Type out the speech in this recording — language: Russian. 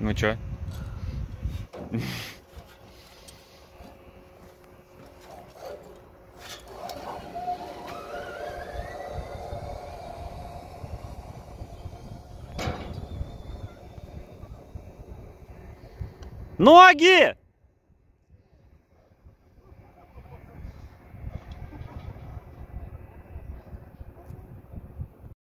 Ну чё? Ноги!